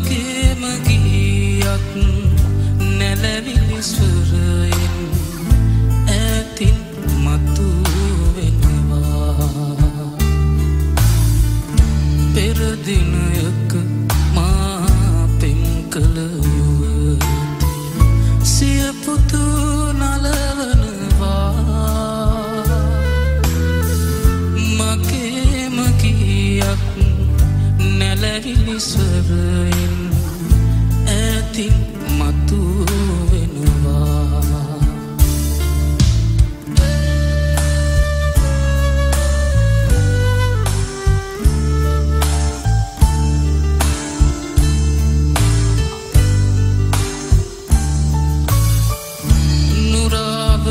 වගේම ගීයක් නැලවිලි ස්වරයෙන් ඇතින් මතු වෙනවා. පෙරදිනයක මා පෙම් කළ නැලවිලිස්වරයෙන් ඇතින් මතු වෙනවා. නුරාව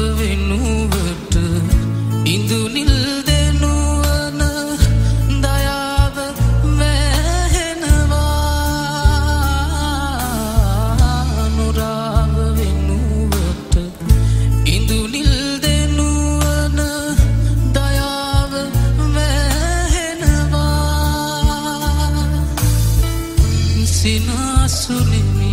සිනාසුනෙමි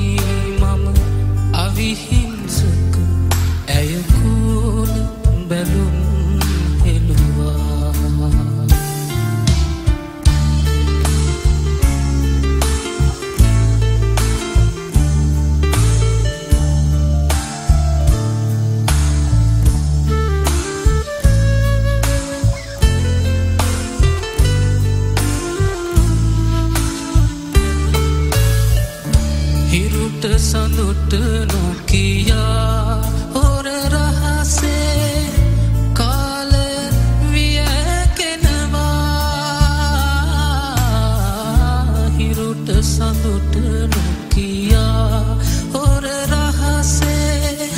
හිරුට සඳුට නොකියා හොර රහසේ කාල වියකෙනවා. හිරුට සඳුට නොකියා හොර රහසේ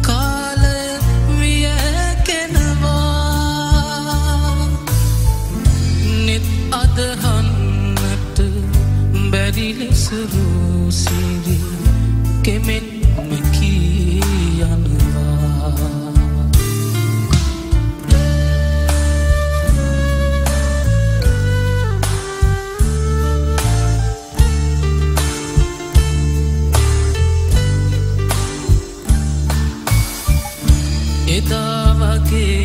කාල වියකෙනවා. නෙත් අදහන්නට බැරි ලෙසරූසිරි කෙමෙන්ම කියනවා එදා වගේ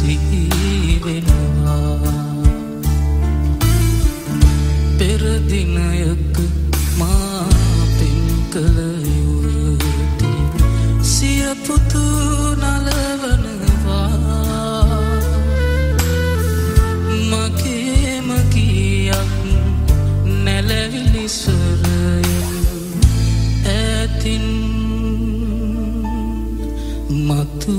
සිහිවෙනවා පෙරදිනයක මා පෙම් කළ යුවති සියපුතු නලවනවා. මගේම කියක් නැලවිලිස්වරයෙන් ඇතින් මතු